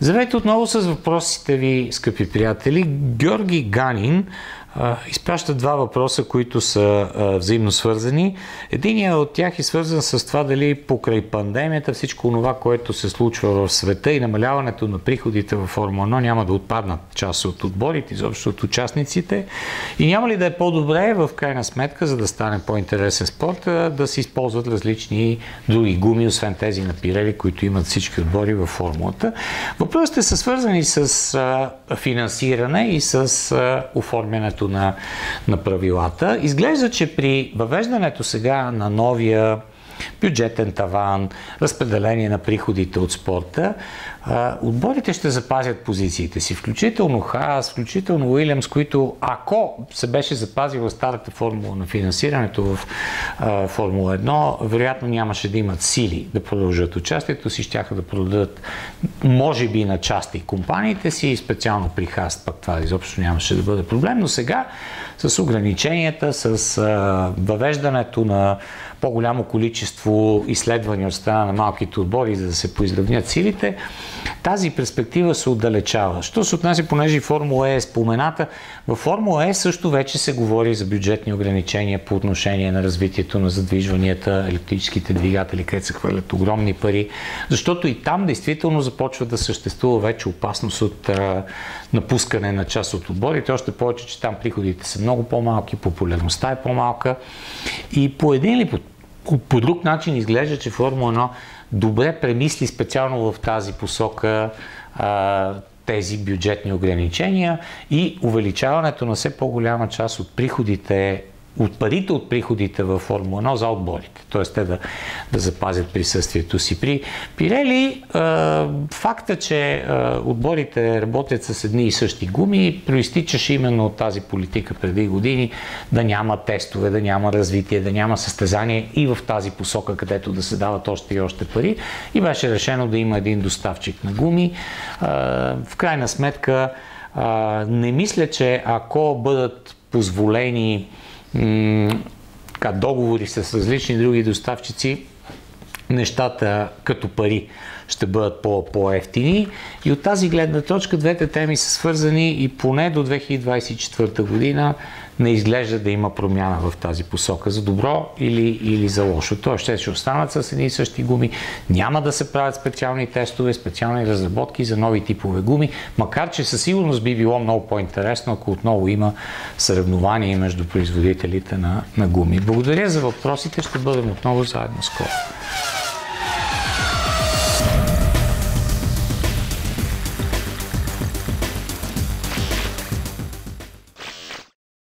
Здравейте отново с въпросите ви, скъпи приятели. Георги Ганин изпраща два въпроса, които са взаимно свързани. Единият от тях е свързан с това дали покрай пандемията всичко това, което се случва в света и намаляването на приходите във Формула 1 няма да отпаднат част от отборите, изобщо от участниците. И няма ли да е по-добре в крайна сметка, за да стане по-интересен спорт, да се използват различни други гуми, освен тези на Пирели, които имат всички отбори във формулата. Въпросите са свързани с финансиране и с оформянето на, на правилата. Изглежда, че при въвеждането сега на новия бюджетен таван, разпределение на приходите от спорта, отборите ще запазят позициите си, включително Хаас, включително Уилямс, които ако се беше запазила старата формула на финансирането в Формула 1, вероятно нямаше да имат сили да продължат участието си, щяха да продадат може би на части компаниите си и специално при Хаас пък това изобщо нямаше да бъде проблем, но сега с ограниченията, с въвеждането на по-голямо количество изследвания от страна на малките отбори, за да се поизравнят силите, тази перспектива се отдалечава. Що се отнася, понеже Формула Е е спомената, във Формула Е също вече се говори за бюджетни ограничения по отношение на развитието на задвижванията, електрическите двигатели, където се хвърлят огромни пари, защото и там действително започва да съществува вече опасност от а, напускане на част от отборите, още повече, че там приходите са много по-малки, популярността е по-малка и по един или по, по друг начин изглежда, че Формула 1 добре премисли специално в тази посока а, тези бюджетни ограничения и увеличаването на все по-голяма част от приходите от парите от приходите във Формула 1 за отборите. Т.е. те да, да запазят присъствието си. При Пирели факта, че отборите работят с едни и същи гуми, проистичаше именно от тази политика преди години да няма тестове, да няма развитие, да няма състезание и в тази посока, където да се дават още и още пари. И беше решено да има един доставчик на гуми. В крайна сметка не мисля, че ако бъдат позволени договори с различни други доставчици, нещата като пари ще бъдат по-ефтини. И от тази гледна точка двете теми са свързани и поне до 2024 година не изглежда да има промяна в тази посока за добро или, или за лошо. Тоест ще, ще останат с едни и същи гуми, няма да се правят специални тестове, специални разработки за нови типове гуми, макар че със сигурност би било много по-интересно, ако отново има съревнование между производителите на, на гуми. Благодаря за въпросите, ще бъдем отново заедно скоро.